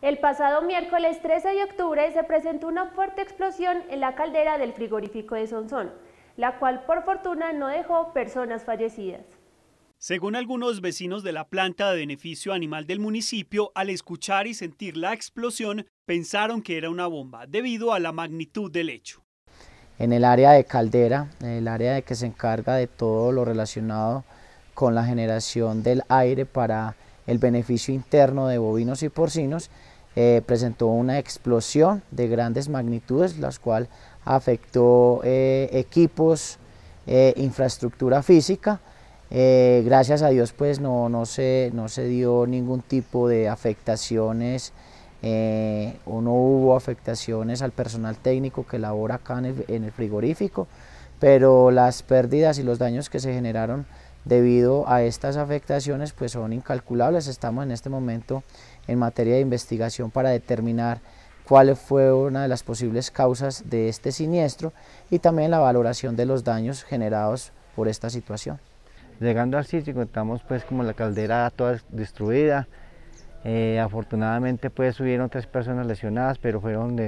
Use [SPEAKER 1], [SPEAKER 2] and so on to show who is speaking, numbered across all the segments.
[SPEAKER 1] El pasado miércoles 13 de octubre se presentó una fuerte explosión en la caldera del frigorífico de Sonsón, la cual por fortuna no dejó personas fallecidas.
[SPEAKER 2] Según algunos vecinos de la planta de beneficio animal del municipio, al escuchar y sentir la explosión, pensaron que era una bomba, debido a la magnitud del hecho.
[SPEAKER 3] En el área de caldera, el área de que se encarga de todo lo relacionado con la generación del aire para el beneficio interno de bovinos y porcinos, eh, presentó una explosión de grandes magnitudes, la cual afectó eh, equipos, eh, infraestructura física. gracias a Dios pues no, no, se, no se dio ningún tipo de afectaciones o no hubo afectaciones al personal técnico que labora acá en el frigorífico, pero las pérdidas y los daños que se generaron debido a estas afectaciones pues son incalculables. Estamos en este momento en materia de investigación para determinar cuál fue una de las posibles causas de este siniestro y también la valoración de los daños generados por esta situación.
[SPEAKER 4] Llegando al sitio encontramos pues como la caldera toda destruida, eh, afortunadamente pues hubieron tres personas lesionadas pero fueron,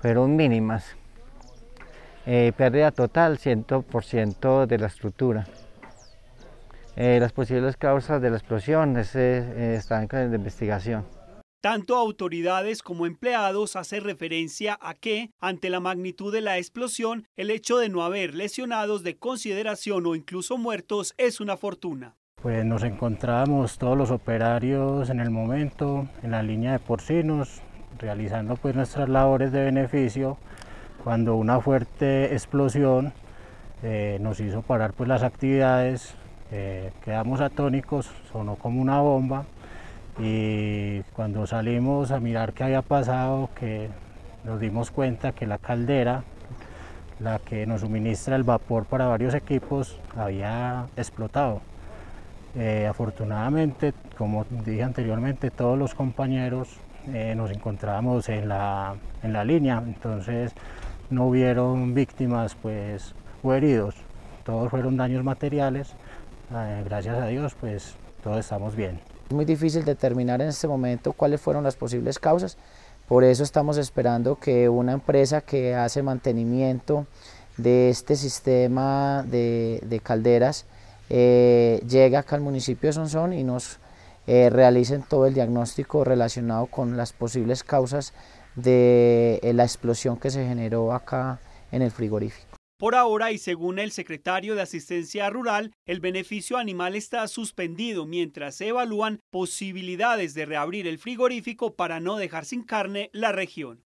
[SPEAKER 4] fueron mínimas. Eh, pérdida total 100% de la estructura. Eh, las posibles causas de la explosión eh, están en investigación.
[SPEAKER 2] Tanto autoridades como empleados hacen referencia a que, ante la magnitud de la explosión, el hecho de no haber lesionados de consideración o incluso muertos es una fortuna.
[SPEAKER 5] Pues nos encontramos todos los operarios en el momento en la línea de porcinos, realizando pues nuestras labores de beneficio, cuando una fuerte explosión eh, nos hizo parar pues las actividades, eh, quedamos atónicos, sonó como una bomba y cuando salimos a mirar qué había pasado, que nos dimos cuenta que la caldera, la que nos suministra el vapor para varios equipos, había explotado. Eh, afortunadamente, como dije anteriormente, todos los compañeros eh, nos encontrábamos en la, en la línea, entonces no hubieron víctimas pues, o heridos, todos fueron daños materiales gracias a Dios, pues todos estamos bien.
[SPEAKER 3] Es muy difícil determinar en este momento cuáles fueron las posibles causas, por eso estamos esperando que una empresa que hace mantenimiento de este sistema de, calderas eh, llegue acá al municipio de Sonsón y nos eh, realicen todo el diagnóstico relacionado con las posibles causas de eh, la explosión que se generó acá en el frigorífico.
[SPEAKER 2] Por ahora, y según el secretario de Asistencia Rural, el beneficio animal está suspendido mientras se evalúan posibilidades de reabrir el frigorífico para no dejar sin carne la región.